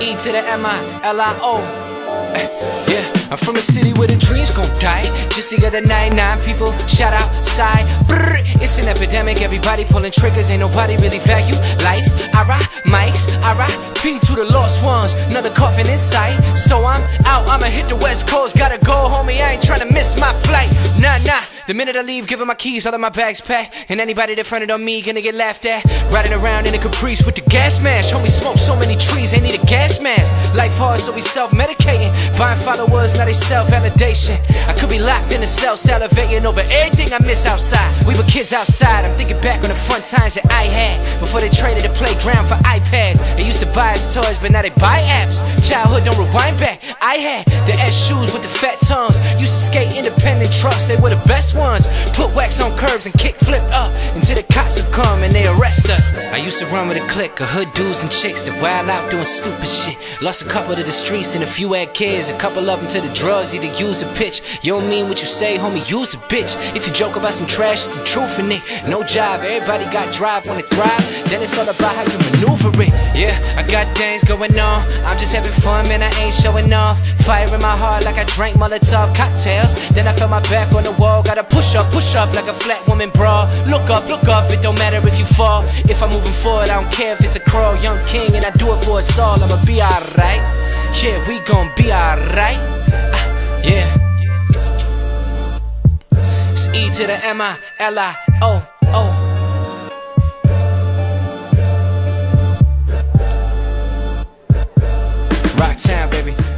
E to the M I L I O. Eh, Yeah, I'm from a city where the dreams gon' die. Just the other night, nine people shot outside. Brrr, it's an epidemic, everybody pulling triggers. Ain't nobody really value life. I ride mics, I ride P to the lost ones. Another coffin in sight. So I'm out, I'ma hit the west coast. Gotta go, homie, I ain't tryna miss my flight. Nah, nah. The minute I leave, giving my keys, all of my bags packed. And anybody that fronted on me gonna get laughed at. Riding around in a caprice with the gas mask. Homie, smoke so many trees, they need a gas mask. Life hard, so we self medicating. Buying followers, now they self validation. I could be locked in a cell, salivating over I miss outside. We were kids outside, I'm thinking back on the fun times that I had. Before they traded the playground for iPads. They used to buy us toys, but now they buy apps. Childhood don't rewind back. I had the S shoes with the fat tongues. Used to skate independent trucks, they were the best ones. Put wax on curves and kick flip up until the cops would come and they arrest us. I used to run with a clique of hood dudes and chicks that wild out doing stupid shit. Lost a couple to the streets and a few had kids. A couple of them to the drugs, either use or pitch. You don't mean what you say, homie, use a bitch. If you joke about some trash, some truth in it. No job, everybody got drive, wanna thrive. Then it's all about how you maneuver it. Yeah, I got things going on. I'm just having fun, man, I ain't showing off. Fire in my heart like I drank Molotov cocktails. Then I felt my back on the wall, gotta push up, push up like a flat woman bra. Look up, look up, it don't matter if you fall. If I'm moving forward, I don't care if it's a crawl. Young king, and I do it for us all, I'ma be alright. Yeah, we gon' be alright. Ah, yeah. To the M I L I O O. Rock town, baby.